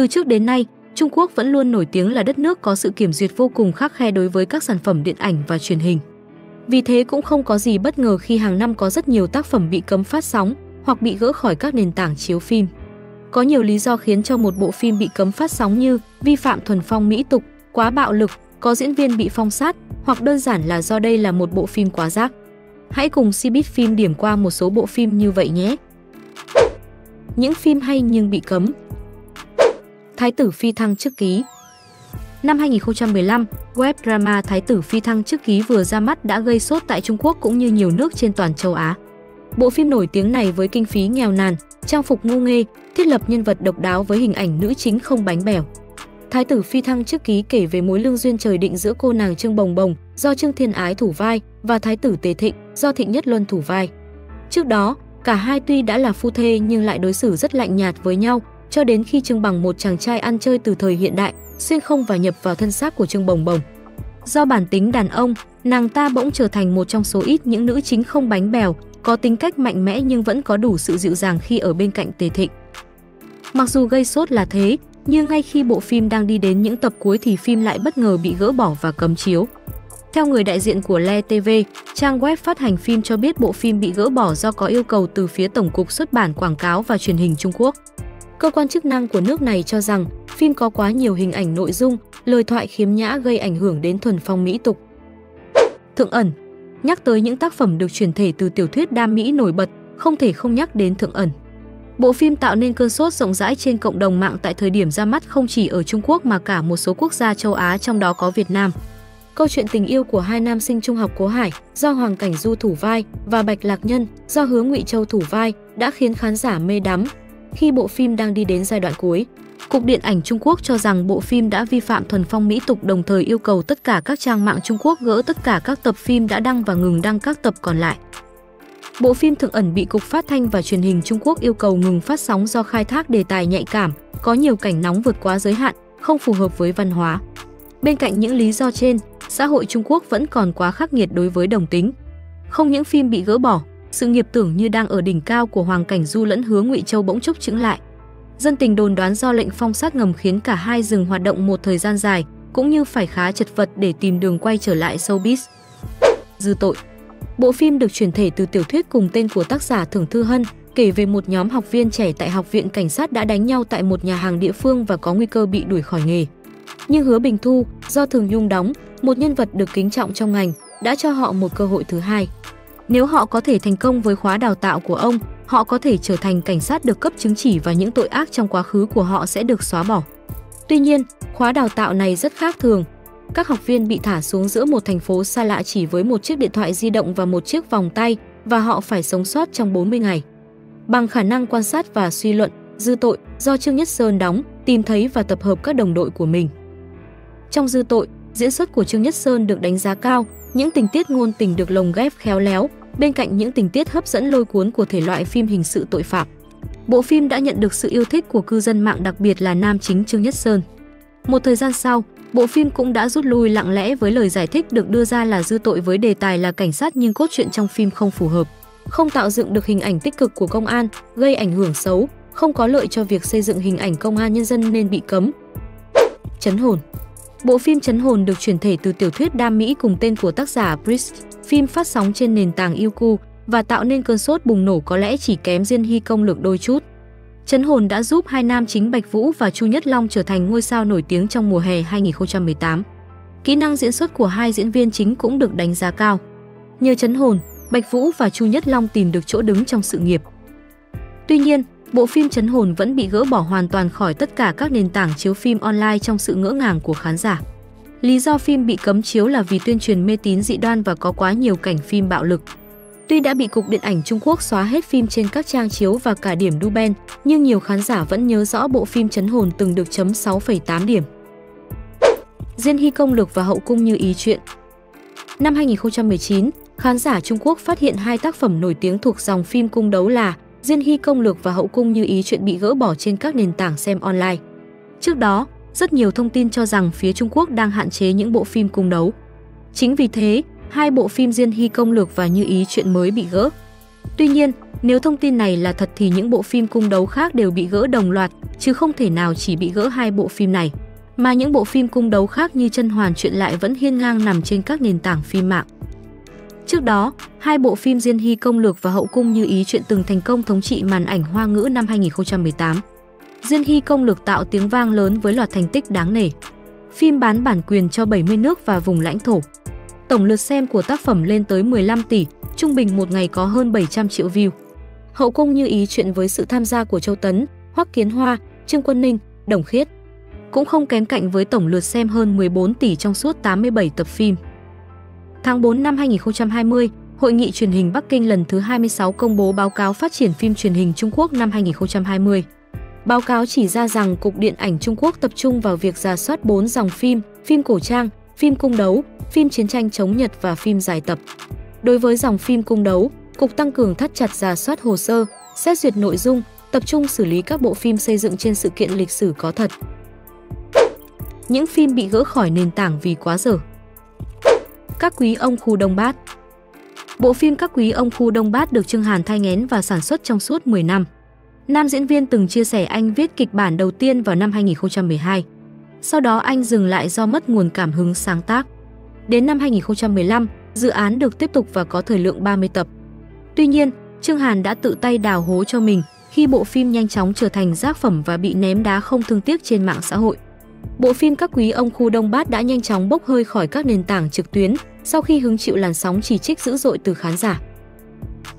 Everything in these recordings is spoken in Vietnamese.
Từ trước đến nay, Trung Quốc vẫn luôn nổi tiếng là đất nước có sự kiểm duyệt vô cùng khắc khe đối với các sản phẩm điện ảnh và truyền hình. Vì thế cũng không có gì bất ngờ khi hàng năm có rất nhiều tác phẩm bị cấm phát sóng hoặc bị gỡ khỏi các nền tảng chiếu phim. Có nhiều lý do khiến cho một bộ phim bị cấm phát sóng như vi phạm thuần phong mỹ tục, quá bạo lực, có diễn viên bị phong sát hoặc đơn giản là do đây là một bộ phim quá rác. Hãy cùng Cbiz phim điểm qua một số bộ phim như vậy nhé. Những phim hay nhưng bị cấm Thái tử Phi Thăng chức ký Năm 2015, web drama Thái tử Phi Thăng chức ký vừa ra mắt đã gây sốt tại Trung Quốc cũng như nhiều nước trên toàn châu Á. Bộ phim nổi tiếng này với kinh phí nghèo nàn, trang phục ngu nghê, thiết lập nhân vật độc đáo với hình ảnh nữ chính không bánh bèo. Thái tử Phi Thăng trước ký kể về mối lương duyên trời định giữa cô nàng Trương Bồng Bồng do Trương Thiên Ái thủ vai và Thái tử Tề Thịnh do Thịnh Nhất Luân thủ vai. Trước đó, cả hai tuy đã là phu thê nhưng lại đối xử rất lạnh nhạt với nhau, cho đến khi Trương Bằng một chàng trai ăn chơi từ thời hiện đại, xuyên không và nhập vào thân xác của Trương Bồng Bồng. Do bản tính đàn ông, nàng ta bỗng trở thành một trong số ít những nữ chính không bánh bèo, có tính cách mạnh mẽ nhưng vẫn có đủ sự dịu dàng khi ở bên cạnh Tề Thịnh. Mặc dù gây sốt là thế, nhưng ngay khi bộ phim đang đi đến những tập cuối thì phim lại bất ngờ bị gỡ bỏ và cấm chiếu. Theo người đại diện của Le TV, trang web phát hành phim cho biết bộ phim bị gỡ bỏ do có yêu cầu từ phía Tổng cục Xuất bản Quảng cáo và Truyền hình Trung Quốc. Cơ quan chức năng của nước này cho rằng phim có quá nhiều hình ảnh nội dung, lời thoại khiếm nhã gây ảnh hưởng đến thuần phong mỹ tục. Thượng ẩn Nhắc tới những tác phẩm được chuyển thể từ tiểu thuyết đam mỹ nổi bật, không thể không nhắc đến Thượng ẩn. Bộ phim tạo nên cơn sốt rộng rãi trên cộng đồng mạng tại thời điểm ra mắt không chỉ ở Trung Quốc mà cả một số quốc gia châu Á trong đó có Việt Nam. Câu chuyện tình yêu của hai nam sinh trung học Cố Hải do Hoàng Cảnh Du thủ vai và Bạch Lạc Nhân do Hứa Ngụy Châu thủ vai đã khiến khán giả mê đắm. Khi bộ phim đang đi đến giai đoạn cuối, Cục Điện ảnh Trung Quốc cho rằng bộ phim đã vi phạm thuần phong mỹ tục đồng thời yêu cầu tất cả các trang mạng Trung Quốc gỡ tất cả các tập phim đã đăng và ngừng đăng các tập còn lại. Bộ phim Thượng ẩn bị Cục Phát thanh và Truyền hình Trung Quốc yêu cầu ngừng phát sóng do khai thác đề tài nhạy cảm, có nhiều cảnh nóng vượt quá giới hạn, không phù hợp với văn hóa. Bên cạnh những lý do trên, xã hội Trung Quốc vẫn còn quá khắc nghiệt đối với đồng tính. Không những phim bị gỡ bỏ, sự nghiệp tưởng như đang ở đỉnh cao của Hoàng Cảnh Du lẫn Hứa Ngụy Châu bỗng chốc chững lại. Dân tình đồn đoán do lệnh phong sát ngầm khiến cả hai dừng hoạt động một thời gian dài, cũng như phải khá chật vật để tìm đường quay trở lại showbiz. Dư tội Bộ phim được chuyển thể từ tiểu thuyết cùng tên của tác giả Thưởng Thư Hân, kể về một nhóm học viên trẻ tại Học viện Cảnh sát đã đánh nhau tại một nhà hàng địa phương và có nguy cơ bị đuổi khỏi nghề. Nhưng Hứa Bình Thu, do Thường Nhung đóng, một nhân vật được kính trọng trong ngành, đã cho họ một cơ hội thứ hai. Nếu họ có thể thành công với khóa đào tạo của ông, họ có thể trở thành cảnh sát được cấp chứng chỉ và những tội ác trong quá khứ của họ sẽ được xóa bỏ. Tuy nhiên, khóa đào tạo này rất khác thường. Các học viên bị thả xuống giữa một thành phố xa lạ chỉ với một chiếc điện thoại di động và một chiếc vòng tay và họ phải sống sót trong 40 ngày. Bằng khả năng quan sát và suy luận, dư tội do Trương Nhất Sơn đóng, tìm thấy và tập hợp các đồng đội của mình. Trong dư tội, diễn xuất của Trương Nhất Sơn được đánh giá cao, những tình tiết ngôn tình được lồng ghép khéo léo, bên cạnh những tình tiết hấp dẫn lôi cuốn của thể loại phim hình sự tội phạm. Bộ phim đã nhận được sự yêu thích của cư dân mạng đặc biệt là nam chính Trương Nhất Sơn. Một thời gian sau, bộ phim cũng đã rút lui lặng lẽ với lời giải thích được đưa ra là dư tội với đề tài là cảnh sát nhưng cốt truyện trong phim không phù hợp, không tạo dựng được hình ảnh tích cực của công an, gây ảnh hưởng xấu, không có lợi cho việc xây dựng hình ảnh công an nhân dân nên bị cấm. Chấn hồn Bộ phim Chấn hồn được chuyển thể từ tiểu thuyết đam mỹ cùng tên của tác giả Brist Phim phát sóng trên nền tảng Youku và tạo nên cơn sốt bùng nổ có lẽ chỉ kém Diên Hy công lược đôi chút. Chấn hồn đã giúp hai nam chính Bạch Vũ và Chu Nhất Long trở thành ngôi sao nổi tiếng trong mùa hè 2018. Kỹ năng diễn xuất của hai diễn viên chính cũng được đánh giá cao. Nhờ chấn hồn, Bạch Vũ và Chu Nhất Long tìm được chỗ đứng trong sự nghiệp. Tuy nhiên, bộ phim Chấn hồn vẫn bị gỡ bỏ hoàn toàn khỏi tất cả các nền tảng chiếu phim online trong sự ngỡ ngàng của khán giả. Lý do phim bị cấm chiếu là vì tuyên truyền mê tín dị đoan và có quá nhiều cảnh phim bạo lực. Tuy đã bị Cục Điện ảnh Trung Quốc xóa hết phim trên các trang chiếu và cả điểm Duben, nhưng nhiều khán giả vẫn nhớ rõ bộ phim Chấn hồn từng được chấm 6,8 điểm. Diên Hy công lực và hậu cung như ý chuyện Năm 2019, khán giả Trung Quốc phát hiện hai tác phẩm nổi tiếng thuộc dòng phim cung đấu là Diên Hy công lược và hậu cung như ý chuyện bị gỡ bỏ trên các nền tảng xem online. Trước đó, rất nhiều thông tin cho rằng phía Trung Quốc đang hạn chế những bộ phim cung đấu. Chính vì thế, hai bộ phim Diên Hy công lược và Như ý chuyện mới bị gỡ. Tuy nhiên, Nếu thông tin này là thật thì những bộ phim cung đấu khác đều bị gỡ đồng loạt, chứ không thể nào chỉ bị gỡ hai bộ phim này. Mà những bộ phim cung đấu khác như Chân Hoàn chuyện lại vẫn hiên ngang nằm trên các nền tảng phim mạng. Trước đó, hai bộ phim Diên Hy công lược và Hậu cung như ý chuyện từng thành công thống trị màn ảnh hoa ngữ năm 2018. Diên Hy công lược tạo tiếng vang lớn với loạt thành tích đáng nể. Phim bán bản quyền cho 70 nước và vùng lãnh thổ. Tổng lượt xem của tác phẩm lên tới 15 tỷ, trung bình một ngày có hơn 700 triệu view. Hậu cung như ý chuyện với sự tham gia của Châu Tấn, Hoắc Kiến Hoa, Trương Quân Ninh, Đồng Khiết. Cũng không kém cạnh với tổng lượt xem hơn 14 tỷ trong suốt 87 tập phim. Tháng 4 năm 2020, Hội nghị truyền hình Bắc Kinh lần thứ 26 công bố báo cáo phát triển phim truyền hình Trung Quốc năm 2020. Báo cáo chỉ ra rằng Cục Điện ảnh Trung Quốc tập trung vào việc ra soát 4 dòng phim, phim cổ trang, phim cung đấu, phim chiến tranh chống Nhật và phim dài tập. Đối với dòng phim cung đấu, Cục tăng cường thắt chặt ra soát hồ sơ, xét duyệt nội dung, tập trung xử lý các bộ phim xây dựng trên sự kiện lịch sử có thật. Những phim bị gỡ khỏi nền tảng vì quá dở. Các quý ông khu Đông Bát Bộ phim Các quý ông khu Đông Bát được Trương Hàn thay ngén và sản xuất trong suốt 10 năm. Nam diễn viên từng chia sẻ anh viết kịch bản đầu tiên vào năm 2012. Sau đó anh dừng lại do mất nguồn cảm hứng sáng tác. Đến năm 2015, dự án được tiếp tục và có thời lượng 30 tập. Tuy nhiên, Trương Hàn đã tự tay đào hố cho mình khi bộ phim nhanh chóng trở thành tác phẩm và bị ném đá không thương tiếc trên mạng xã hội. Bộ phim Các quý ông khu Đông Bát đã nhanh chóng bốc hơi khỏi các nền tảng trực tuyến sau khi hứng chịu làn sóng chỉ trích dữ dội từ khán giả.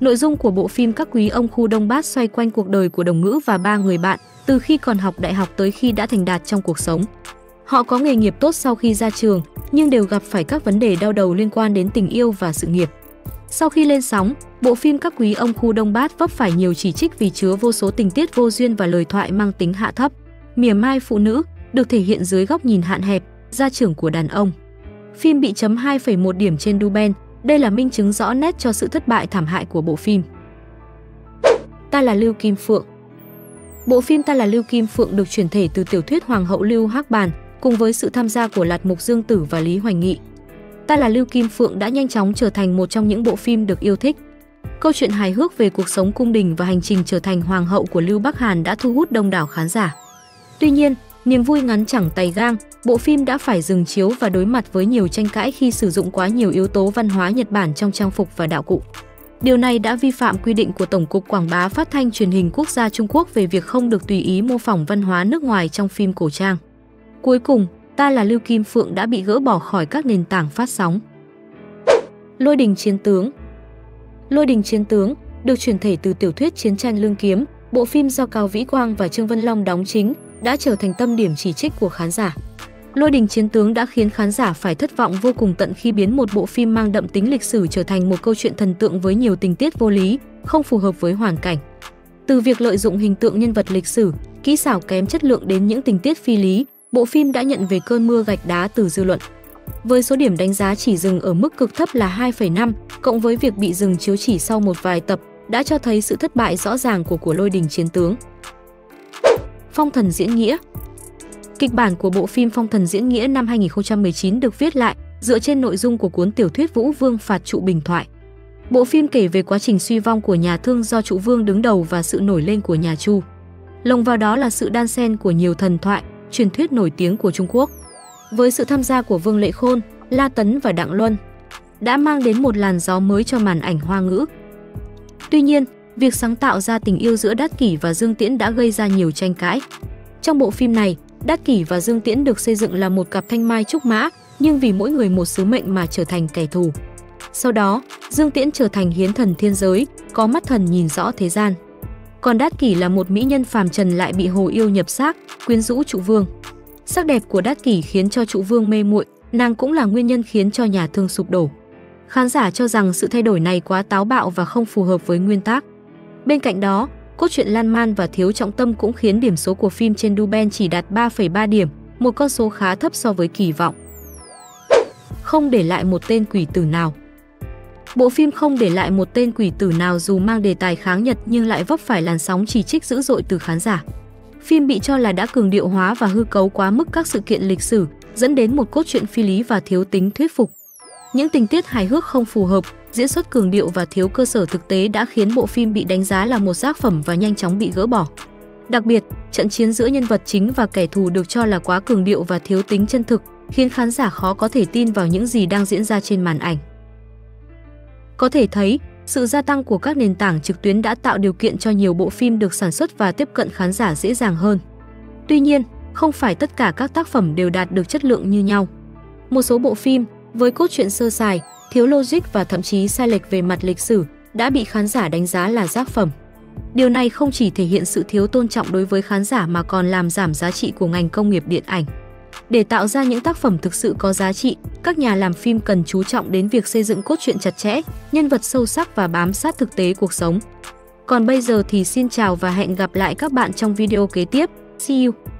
Nội dung của bộ phim Các quý ông khu Đông Bát xoay quanh cuộc đời của đồng ngữ và ba người bạn từ khi còn học đại học tới khi đã thành đạt trong cuộc sống. Họ có nghề nghiệp tốt sau khi ra trường, nhưng đều gặp phải các vấn đề đau đầu liên quan đến tình yêu và sự nghiệp. Sau khi lên sóng, bộ phim Các quý ông khu Đông Bát vấp phải nhiều chỉ trích vì chứa vô số tình tiết vô duyên và lời thoại mang tính hạ thấp. Mỉa mai phụ nữ được thể hiện dưới góc nhìn hạn hẹp, gia trưởng của đàn ông. Phim bị chấm 2,1 điểm trên Duben, đây là minh chứng rõ nét cho sự thất bại thảm hại của bộ phim. Ta là Lưu Kim Phượng Bộ phim Ta là Lưu Kim Phượng được chuyển thể từ tiểu thuyết Hoàng hậu Lưu Hắc Bàn, cùng với sự tham gia của Lạt Mục Dương Tử và Lý Hoành Nghị. Ta là Lưu Kim Phượng đã nhanh chóng trở thành một trong những bộ phim được yêu thích. Câu chuyện hài hước về cuộc sống cung đình và hành trình trở thành hoàng hậu của Lưu Bắc Hàn đã thu hút đông đảo khán giả. Tuy nhiên, niềm vui ngắn chẳng tay gang, bộ phim đã phải dừng chiếu và đối mặt với nhiều tranh cãi khi sử dụng quá nhiều yếu tố văn hóa Nhật Bản trong trang phục và đạo cụ. Điều này đã vi phạm quy định của Tổng cục Quảng bá Phát thanh Truyền hình Quốc gia Trung Quốc về việc không được tùy ý mô phỏng văn hóa nước ngoài trong phim cổ trang. Cuối cùng, Ta là Lưu Kim Phượng đã bị gỡ bỏ khỏi các nền tảng phát sóng. Lôi đình chiến tướng Lôi đình chiến tướng được chuyển thể từ tiểu thuyết Chiến tranh lương kiếm, bộ phim do Cao Vĩ Quang và Trương Vân Long đóng chính, đã trở thành tâm điểm chỉ trích của khán giả. Lôi đình chiến tướng đã khiến khán giả phải thất vọng vô cùng tận khi biến một bộ phim mang đậm tính lịch sử trở thành một câu chuyện thần tượng với nhiều tình tiết vô lý, không phù hợp với hoàn cảnh. Từ việc lợi dụng hình tượng nhân vật lịch sử, kỹ xảo kém chất lượng đến những tình tiết phi lý, bộ phim đã nhận về cơn mưa gạch đá từ dư luận. Với số điểm đánh giá chỉ dừng ở mức cực thấp là 2,5, cộng với việc bị dừng chiếu chỉ sau một vài tập, đã cho thấy sự thất bại rõ ràng của của lôi đình chiến tướng. Phong thần diễn nghĩa Kịch bản của bộ phim Phong thần diễn nghĩa năm 2019 được viết lại dựa trên nội dung của cuốn tiểu thuyết Vũ Vương phạt trụ bình thoại. Bộ phim kể về quá trình suy vong của nhà Thương do trụ vương đứng đầu và sự nổi lên của nhà Chu. Lồng vào đó là sự đan xen của nhiều thần thoại, truyền thuyết nổi tiếng của Trung Quốc. Với sự tham gia của Vương Lệ Khôn, La Tấn và Đặng Luân, đã mang đến một làn gió mới cho màn ảnh hoa ngữ. Tuy nhiên, việc sáng tạo ra tình yêu giữa Đát Kỷ và Dương Tiễn đã gây ra nhiều tranh cãi. Trong bộ phim này, Đát Kỷ và Dương Tiễn được xây dựng là một cặp thanh mai trúc mã, nhưng vì mỗi người một sứ mệnh mà trở thành kẻ thù. Sau đó, Dương Tiễn trở thành hiến thần thiên giới, có mắt thần nhìn rõ thế gian. Còn Đát Kỷ là một mỹ nhân phàm trần lại bị hồ yêu nhập xác, quyến rũ trụ vương. Sắc đẹp của Đát Kỷ khiến cho trụ vương mê muội, nàng cũng là nguyên nhân khiến cho nhà thương sụp đổ. Khán giả cho rằng sự thay đổi này quá táo bạo và không phù hợp với nguyên tác. Bên cạnh đó, cốt truyện lan man và thiếu trọng tâm cũng khiến điểm số của phim trên Duben chỉ đạt 3,3 điểm, một con số khá thấp so với kỳ vọng. Không để lại một tên quỷ tử nào Bộ phim không để lại một tên quỷ tử nào dù mang đề tài kháng Nhật nhưng lại vấp phải làn sóng chỉ trích dữ dội từ khán giả. Phim bị cho là đã cường điệu hóa và hư cấu quá mức các sự kiện lịch sử, dẫn đến một cốt truyện phi lý và thiếu tính thuyết phục. Những tình tiết hài hước không phù hợp, diễn xuất cường điệu và thiếu cơ sở thực tế đã khiến bộ phim bị đánh giá là một tác phẩm và nhanh chóng bị gỡ bỏ. Đặc biệt, trận chiến giữa nhân vật chính và kẻ thù được cho là quá cường điệu và thiếu tính chân thực, khiến khán giả khó có thể tin vào những gì đang diễn ra trên màn ảnh. Có thể thấy, sự gia tăng của các nền tảng trực tuyến đã tạo điều kiện cho nhiều bộ phim được sản xuất và tiếp cận khán giả dễ dàng hơn. Tuy nhiên, không phải tất cả các tác phẩm đều đạt được chất lượng như nhau. Một số bộ phim với cốt truyện sơ sài, thiếu logic và thậm chí sai lệch về mặt lịch sử đã bị khán giả đánh giá là tác phẩm. Điều này không chỉ thể hiện sự thiếu tôn trọng đối với khán giả mà còn làm giảm giá trị của ngành công nghiệp điện ảnh. Để tạo ra những tác phẩm thực sự có giá trị, các nhà làm phim cần chú trọng đến việc xây dựng cốt truyện chặt chẽ, nhân vật sâu sắc và bám sát thực tế cuộc sống. Còn bây giờ thì xin chào và hẹn gặp lại các bạn trong video kế tiếp. See you!